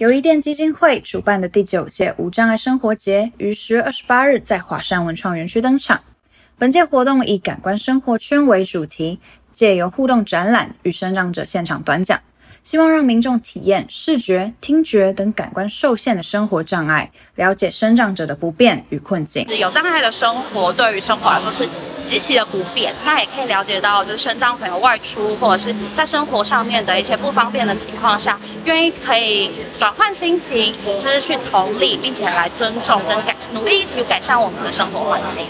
友谊店基金会主办的第九届无障碍生活节于十月二十八日在华山文创园区登场。本届活动以感官生活圈为主题，借由互动展览与生长者现场短讲，希望让民众体验视觉、听觉等感官受限的生活障碍，了解生长者的不便与困境。有障碍的生活对于生活来说是。极其的不便，那也可以了解到，就是身障朋友外出或者是在生活上面的一些不方便的情况下，愿意可以转换心情，就是去同理，并且来尊重跟改，努力一起改善我们的生活环境。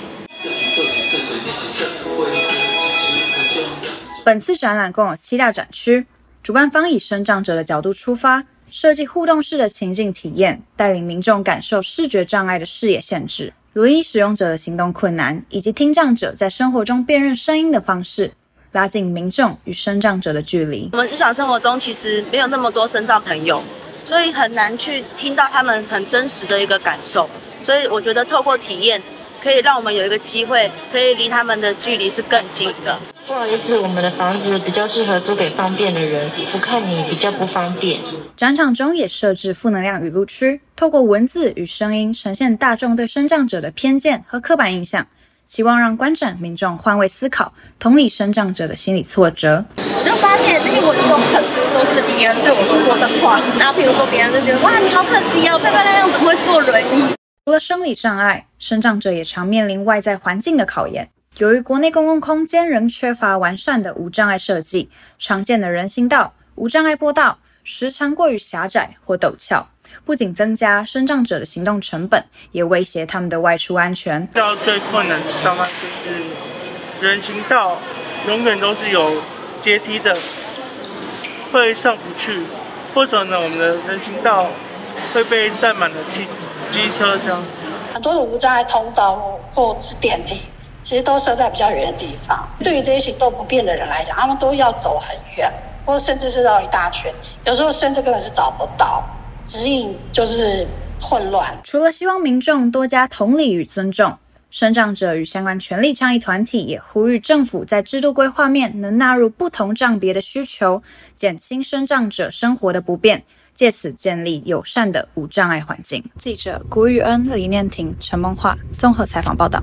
本次展览共有七大展区，主办方以身障者的角度出发，设计互动式的情境体验，带领民众感受视觉障碍的视野限制。轮椅使用者的行动困难，以及听障者在生活中辨认声音的方式，拉近民众与声障者的距离。我们日常生活中其实没有那么多声障朋友，所以很难去听到他们很真实的一个感受。所以我觉得透过体验。可以让我们有一个机会，可以离他们的距离是更近的。不好意思，我们的房子比较适合租给方便的人，不看你比较不方便。展场中也设置负能量语录区，透过文字与声音呈现大众对生障者的偏见和刻板印象，希望让观展民众换位思考，同理生障者的心理挫折。我就发现那些文中很多都是别人对我说过的话，然后比如说别人就觉得哇，你好可惜哦，漂漂亮亮怎么会坐轮椅？除了生理障碍，生长者也常面临外在环境的考验。由于国内公共空间仍缺乏完善的无障碍设计，常见的人行道、无障碍坡道时常过于狭窄或陡峭，不仅增加生障者的行动成本，也威胁他们的外出安全。到最困难的障碍就是人行道，永远都是有阶梯的，会上不去，或者呢，我们的人行道会被占满了机。机车这样子，很多的无障碍通道或是电梯，其实都设在比较远的地方。对于这些行动不便的人来讲，他们都要走很远，或甚至是绕一大圈，有时候甚至根本是找不到指引，就是混乱。除了希望民众多加同理与尊重，生长者与相关权利倡议团体也呼吁政府在制度规划面能纳入不同障别的需求，减轻生长者生活的不便。借此建立友善的无障碍环境。记者谷雨恩、李念婷、陈梦华综合采访报道。